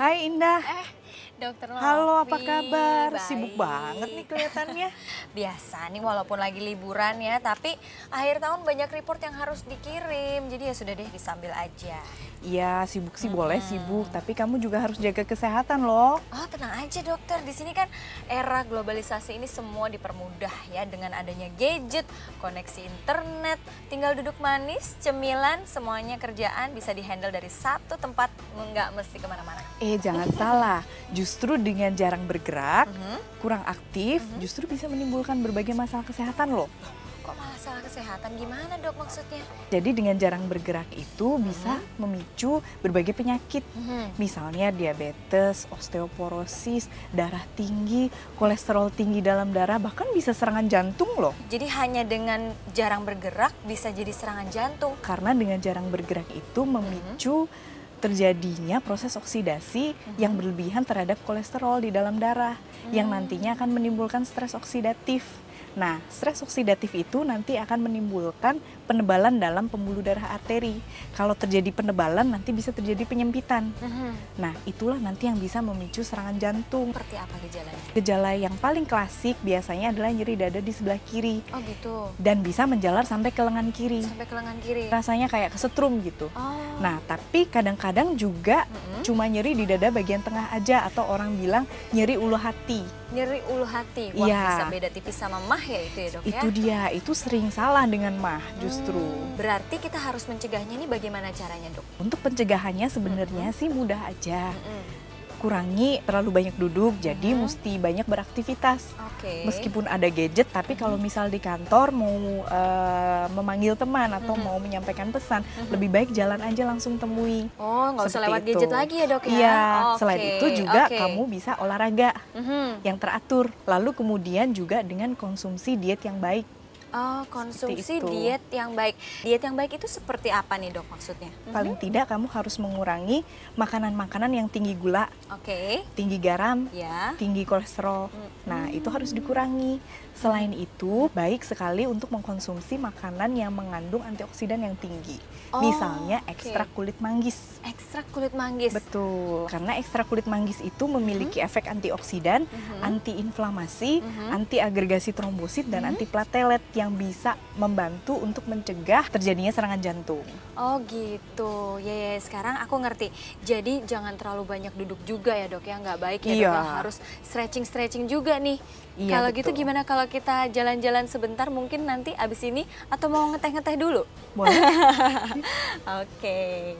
Hai Indah. Eh, Dokter. Halo, apa kabar? Baik. Sibuk banget nih kelihatannya. Biasa nih walaupun lagi liburan ya, tapi akhir tahun banyak report yang harus dikirim. Jadi ya sudah deh disambil aja. Iya, sibuk sih boleh sibuk, tapi kamu juga harus jaga kesehatan loh. Oh tenang aja dokter, di sini kan era globalisasi ini semua dipermudah ya dengan adanya gadget, koneksi internet, tinggal duduk manis, cemilan, semuanya kerjaan bisa dihandle dari satu tempat, nggak mesti ke mana-mana. Eh, jangan salah. Justru dengan jarang bergerak, Mhm. kurang aktif, justru bisa menimbulkan berbagai masalah kesehatan loh. Kok malah salah kesehatan? Gimana dok maksudnya? Jadi dengan jarang bergerak itu bisa memicu berbagai penyakit. Mhm. Misalnya diabetes, osteoporosis, darah tinggi, kolesterol tinggi dalam darah, bahkan bisa serangan jantung loh. Jadi hanya dengan jarang bergerak bisa jadi serangan jantung. Karena dengan jarang bergerak itu memicu terjadinya proses oksidasi yang berlebihan terhadap kolesterol di dalam darah yang nantinya akan menimbulkan stres oksidatif. Nah, stres oksidatif itu nanti akan menimbulkan penebalan dalam pembuluh darah arteri. Kalau terjadi penebalan nanti bisa terjadi penyempitan. Mhm. Nah, itulah nanti yang bisa memicu serangan jantung. Seperti apa gejalanya? Gejala yang paling klasik biasanya adalah nyeri dada di sebelah kiri Oh gitu. dan bisa menjalar sampai ke lengan kiri. Sampai ke lengan kiri. Rasanya kayak kesetrum gitu. Oh. Nah, tapi kadang-kadang juga Mhm. cuma nyeri di dada bagian tengah aja atau orang bilang nyeri ulu hati. nyeri ulu hati. Wah, Iya. bisa beda tipis sama mah ya itu ya, Dok ya. Itu dia, itu sering salah dengan mah justru. Hmm, berarti kita harus mencegahnya ini bagaimana caranya, Dok? Untuk pencegahannya sebenarnya sih mudah aja. Mm-mm. Kurangi terlalu banyak duduk, jadi Mhm. mesti banyak beraktivitas. Oke. Meskipun ada gadget, tapi kalau misal di kantor mau eh, memanggil teman atau Mhm. mau menyampaikan pesan, lebih baik jalan aja langsung temui. Oh, nggak usah lewat itu. gadget lagi ya, Dok ya? Iya, selain Oke, itu juga oke. kamu bisa olahraga Mhm. yang teratur. Lalu kemudian juga dengan konsumsi diet yang baik. Oh, konsumsi diet yang baik. Diet yang baik itu seperti apa nih, Dok maksudnya? Paling tidak kamu harus mengurangi makanan-makanan yang tinggi gula, Oke. tinggi garam, Ya. tinggi kolesterol. Nah, itu harus dikurangi. Selain itu, baik sekali untuk mengkonsumsi makanan yang mengandung antioksidan yang tinggi. Oh, Misalnya ekstrak kulit manggis. Ekstrak kulit manggis. Betul. Karena ekstrak kulit manggis itu memiliki efek antioksidan, Mhm. antiinflamasi, Mhm. anti agregasi trombosit dan anti platelet yang bisa membantu untuk mencegah terjadinya serangan jantung. Oh gitu, ya, ya sekarang aku ngerti. Jadi jangan terlalu banyak duduk juga ya dok ya, nggak baik ya Iya. dok. ya. Harus stretching stretching juga nih. Iya, kalau gitu gimana kalau kita jalan-jalan sebentar mungkin nanti abis ini atau mau ngeteh-ngeteh dulu? Boleh? Oke.